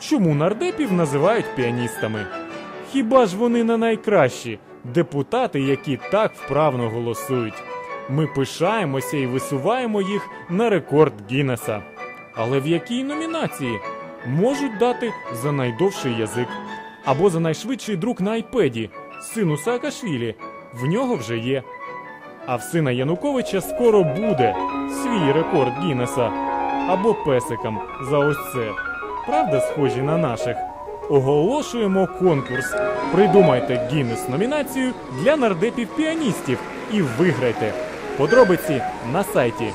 Чому нардепів називають піаністами? Хіба ж вони не найкращі депутати, які так вправно голосують? Ми пишаємося і висуваємо їх на рекорд Гіннеса. Але в якій номінації? Можуть дати за найдовший язик або за найшвидший друк на айпеді, сину Саакашвілі. В нього вже є. А в сина Януковича скоро буде свій рекорд Гіннеса або песикам за ось це. Правда, схожі на наших? Оголошуємо конкурс. Придумайте Гіннес номінацію для нардепів піаністів і виграйте. Подробиці на сайті.